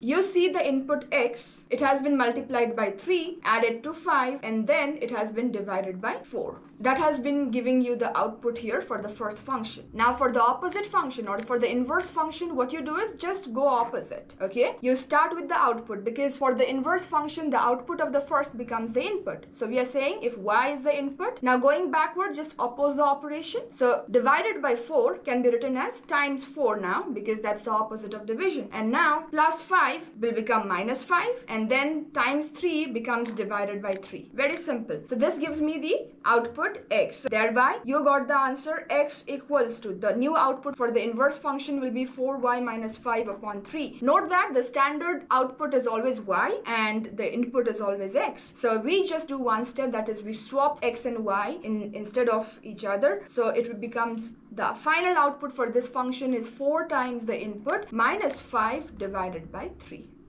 You see the input x, it has been multiplied by 3, added to 5, and then it has been divided by 4. That has been giving you the output here for the first function. Now for the opposite function or for the inverse function, what you do is just go opposite, okay? You start with the output because for the inverse function, the output of the first becomes the input. So we are saying if y is the input, now going backward, just oppose the operation. So divided by 4 can be written as times 4 now because that's the opposite of division. And now plus 5 will become minus 5 and then times 3 becomes divided by 3. Very simple. So this gives me the output output x. Thereby, you got the answer x equals to the new output for the inverse function will be 4y minus 5 upon 3. Note that the standard output is always y and the input is always x. So we just do one step that is we swap x and y in instead of each other. So it becomes the final output for this function is 4 times the input minus 5 divided by 3.